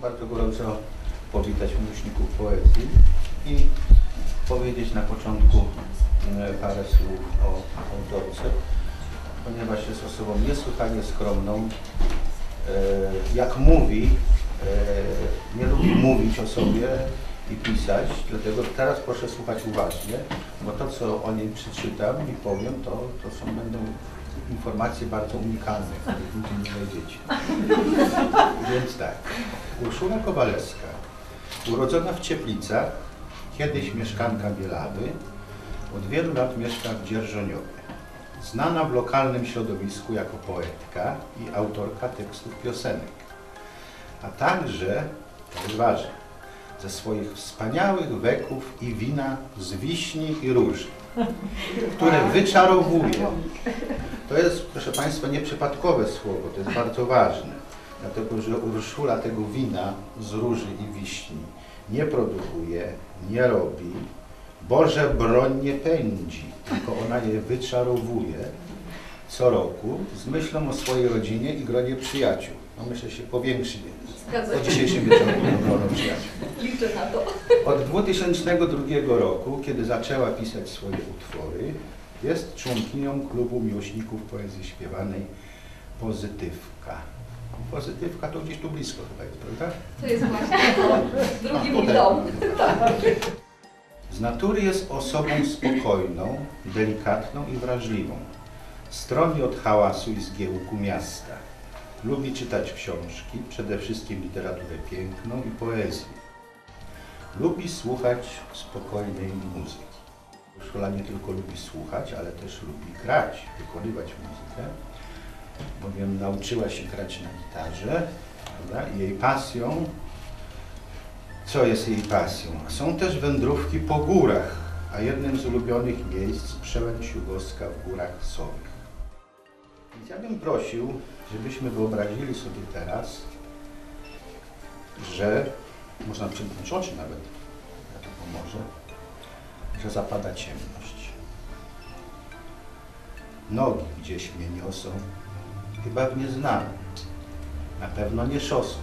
bardzo gorąco powitać miłośników poezji i powiedzieć na początku e, parę słów o autorce, ponieważ jest osobą niesłychanie skromną. E, Jak mówi, e, nie lubi mówić o sobie i pisać, dlatego teraz proszę słuchać uważnie, bo to, co o niej przeczytam i powiem, to, to są będą informacje bardzo unikalne, których nigdy nie znajdziecie. Więc tak, Urszula Kowalewska, urodzona w Cieplicach, kiedyś mieszkanka Bielawy, od wielu lat mieszka w Dzierżoniowie. Znana w lokalnym środowisku jako poetka i autorka tekstów piosenek, a także, to jest ważne, ze swoich wspaniałych weków i wina z wiśni i róży, które wyczarowuje. To jest, proszę Państwa, nieprzypadkowe słowo, to jest bardzo ważne, dlatego że Urszula tego wina z róży i wiśni nie produkuje, nie robi, Boże broń nie pędzi, tylko ona je wyczarowuje co roku z myślą o swojej rodzinie i gronie przyjaciół. No myślę, się powiększy się. dzisiejszym wieczoru grono przyjaciół. Liczę na to. Od 2002 roku, kiedy zaczęła pisać swoje utwory, jest członkinią klubu miłośników poezji śpiewanej Pozytywka. Pozytywka to gdzieś tu blisko chyba jest, prawda? To jest właśnie. Drugi mój dom. Z natury jest osobą spokojną, delikatną i wrażliwą. Stroni od hałasu i zgiełku miasta. Lubi czytać książki, przede wszystkim literaturę piękną i poezję. Lubi słuchać spokojnej muzyki. Urszula nie tylko lubi słuchać, ale też lubi grać, wykonywać muzykę, bowiem nauczyła się grać na gitarze prawda? i jej pasją co jest jej pasją? Są też wędrówki po górach, a jednym z ulubionych miejsc przełęcz Jugoska w Górach Sowych. Więc ja bym prosił, żebyśmy wyobrazili sobie teraz, że można przymknąć oczy nawet, ja to pomoże, że zapada ciemność. Nogi gdzieś mnie niosą, chyba w nieznane, na pewno nie szosą.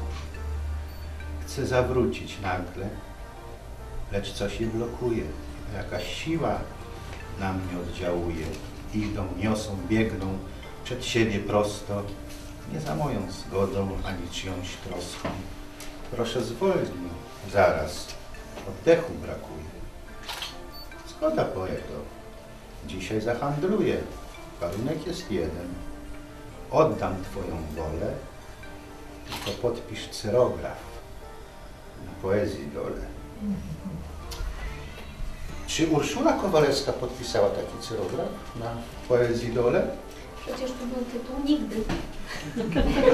Chcę zawrócić nagle, lecz coś je blokuje. Jakaś siła na mnie oddziałuje. Idą, niosą, biegną przed siebie prosto, nie za moją zgodą ani czyjąś troską. Proszę zwolnij, zaraz, oddechu brakuje. Zgoda poeto, dzisiaj zahandluję. Warunek jest jeden. Oddam Twoją wolę, tylko podpisz cyrograf na poezji dole. Czy Urszula Kowalewska podpisała taki cyrograf na poezji dole? Przecież to był tytuł nigdy.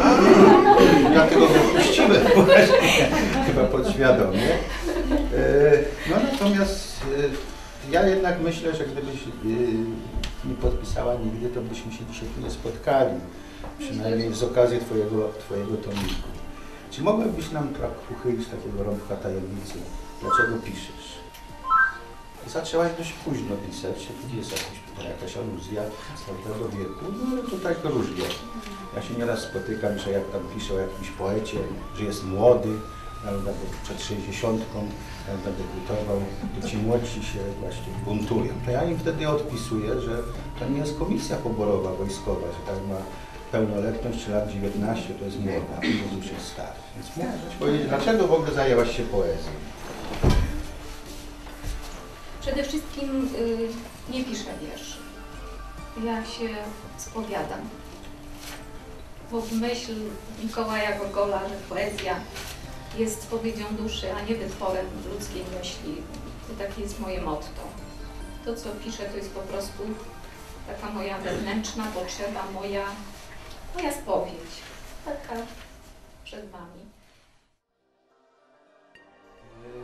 A, dlatego go puściłem właśnie, chyba podświadomie. E, No natomiast e, ja jednak myślę, że gdybyś e, nie podpisała nigdy, to byśmy się dzisiaj tu nie spotkali. Przynajmniej z okazji Twojego, twojego tomiku. Czy mogłabyś nam tak uchylić takiego rąbka tajemnicy? Dlaczego piszesz? Zaczęłaś dość późno pisać, tu jest jakaś, tutaj jakaś aluzja z tego wieku, no ale to tak różnie. Ja się nieraz spotykam, że jak tam pisze o jakimś poecie, że jest młody, prawda, przed 60 prawda, debiutował, to ci młodsi się właśnie buntują. To ja im wtedy odpisuję, że to nie jest komisja poborowa wojskowa, że tak ma pełnoletność czy lat 19 to jest młoda, a później już jest stary. Więc mógłbyś powiedzieć, dlaczego w ogóle zajęłaś się poezją? Przede wszystkim y, nie piszę wierszy. Ja się spowiadam. Bo w myśl Mikołaja Gogola, że poezja jest spowiedzią duszy, a nie wytworem ludzkiej myśli. To takie jest moje motto. To, co piszę, to jest po prostu taka moja wewnętrzna potrzeba, moja, moja spowiedź. Taka przed Wami.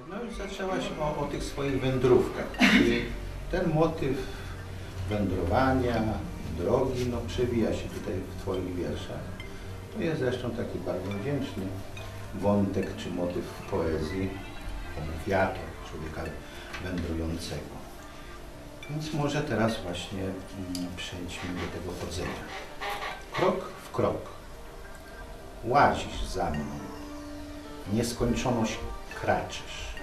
No już zaczęłaś o, o tych swoich wędrówkach. I ten motyw wędrowania, drogi, no przewija się tutaj w Twoich wierszach. To jest zresztą taki bardzo wdzięczny wątek czy motyw w poezji kwiatu, człowieka wędrującego. Więc może teraz właśnie mm, przejdźmy do tego chodzenia. Krok w krok łazisz za mną, Nieskończoność kraczysz,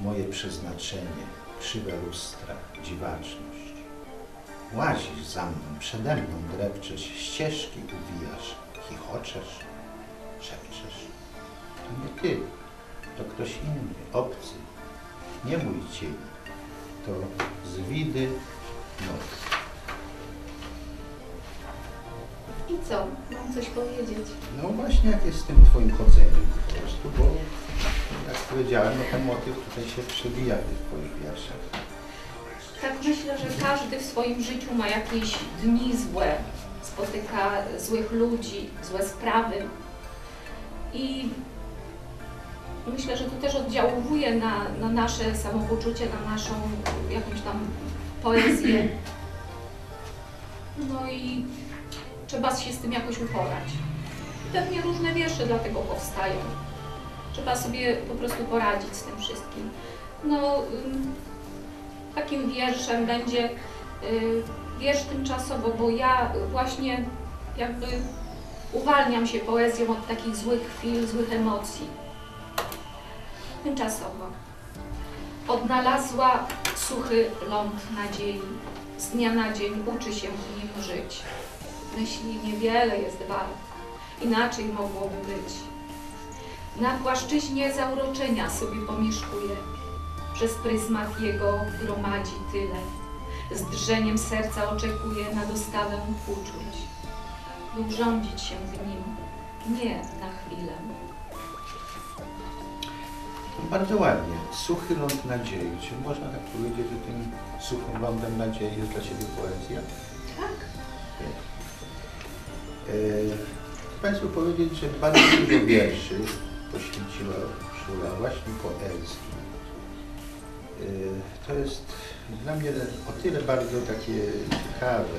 moje przeznaczenie, krzywe lustra, dziwaczność. Łazisz za mną, przede mną drepczesz, ścieżki uwijasz, chichoczesz, szepczesz. To nie ty, to ktoś inny, obcy, nie mój cień, to zwidy noc. I co? Mam coś powiedzieć. No właśnie, jak jest z tym twoim chodzeniem po prostu, bo jak powiedziałem, no ten motyw tutaj się przewija w tych twoich wierszach. Tak myślę, że każdy w swoim życiu ma jakieś dni złe, spotyka złych ludzi, złe sprawy. I myślę, że to też oddziałuje na, na nasze samopoczucie, na naszą jakąś tam poezję. No i trzeba się z tym jakoś uporać. Pewnie różne wiersze dlatego powstają. Trzeba sobie po prostu poradzić z tym wszystkim. No, takim wierszem będzie y, wiersz tymczasowo, bo ja właśnie jakby uwalniam się poezją od takich złych chwil, złych emocji. Tymczasowo. Odnalazła suchy ląd nadziei. Z dnia na dzień uczy się w nim żyć. Myśli niewiele jest wart. Inaczej mogłoby być. Na płaszczyźnie zauroczenia sobie pomieszkuje. Przez pryzmat jego gromadzi tyle. Z drżeniem serca oczekuje na dostawę uczuć. By urządzić się w nim, nie na chwilę. Bardzo ładnie. Suchy ląd nadziei. Czy można tak powiedzieć, że tym suchym lądem nadziei jest dla Ciebie poezja? Tak. E, chcę Państwu powiedzieć, że bardzo dużo wierszy poświęciła Szula właśnie poezji. E, to jest dla mnie o tyle bardzo takie ciekawe,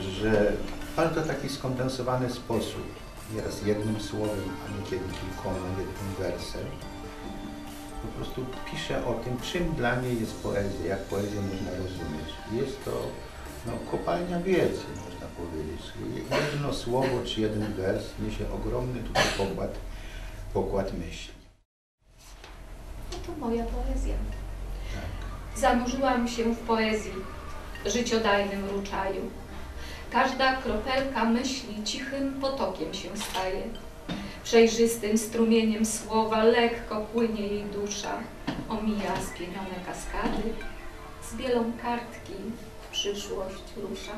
że w bardzo taki skondensowany sposób, nieraz jednym słowem, a niekiedy kilkoma, jednym wersem, po prostu pisze o tym, czym dla mnie jest poezja, jak poezję można rozumieć. Jest to no, kopalnia wiedzy, można powiedzieć. Jedno słowo czy jeden wers niesie ogromny tutaj pokład, pokład myśli. No to moja poezja. Tak. Zanurzyłam się w poezji, życiodajnym ruczaju. Każda kropelka myśli cichym potokiem się staje. Przejrzystym strumieniem słowa lekko płynie jej dusza. Omija spienione kaskady, z bielą kartki w przyszłość rusza.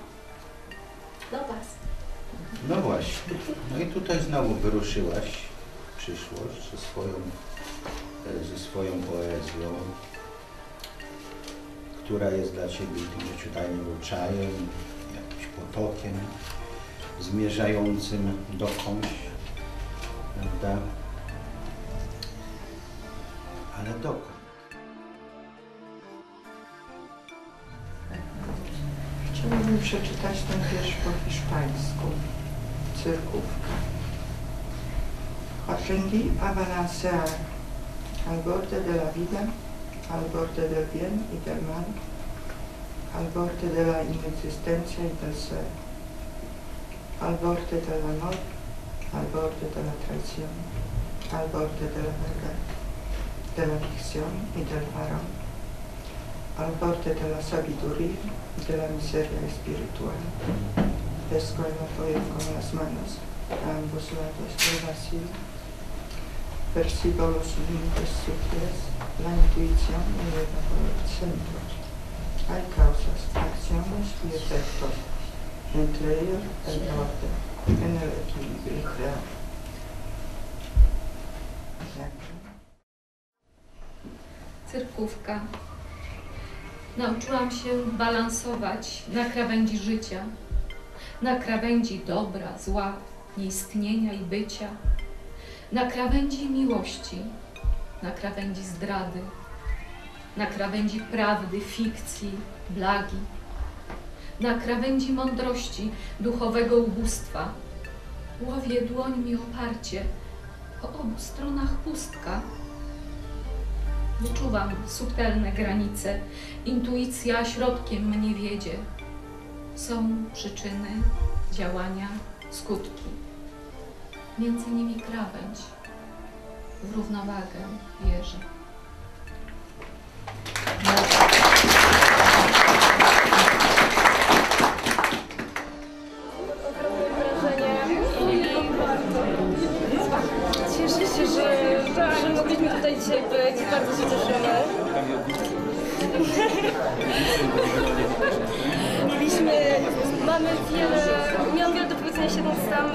Do Was. No właśnie. No i tutaj znowu wyruszyłaś w przyszłość ze swoją, e, ze swoją poezją, która jest dla Ciebie tym życiodajnym obczajem, jakimś potokiem zmierzającym dokądś, prawda? Ale dokąd? Chciałabym przeczytać ten wiersz po hiszpańsku. Cyrkówka. Aprendí a al borde de la vida, al borde del bien y del mal, al borde de la inexistencia y del ser, al borde del amor, al borde de la traición, al borde de la verdad, de la ficción y del varón, al borde de la sabiduría y de la miseria espiritual. Pesco el apoyo con las manos a ambos lados del vacío. Percibo los límites sutiles, la intuición me lleva por el centro. Hay causas, acciones y efectos, entre ellos el orden, en el equilibrio real. Dziękuję. Cyrkówka. Nauczyłam się balansować na krawędzi życia, na krawędzi dobra, zła, nieistnienia i bycia, na krawędzi miłości, na krawędzi zdrady, na krawędzi prawdy, fikcji, blagi, na krawędzi mądrości, duchowego ubóstwa. Łowię dłońmi oparcie, po obu stronach pustka. Wyczuwam subtelne granice, intuicja środkiem mnie wiedzie. Są przyczyny, działania, skutki. Między nimi krawędź. w równowagę wierzę. tam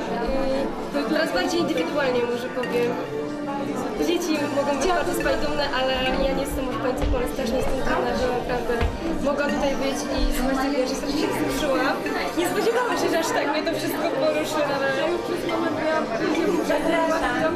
y, coraz bardziej indywidualnie, może powiem. Dzieci mogą być bardzo spajdumne, ale ja nie jestem uchodźcą, bo też nie jestem dumna, że naprawdę mogłam tutaj być i właściwie, że strasznie się wzruszyłam. Nie spodziewałam się, że aż tak mnie to wszystko poruszy, ale... Zapraszam.